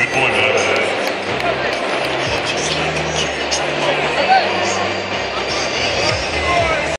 good point.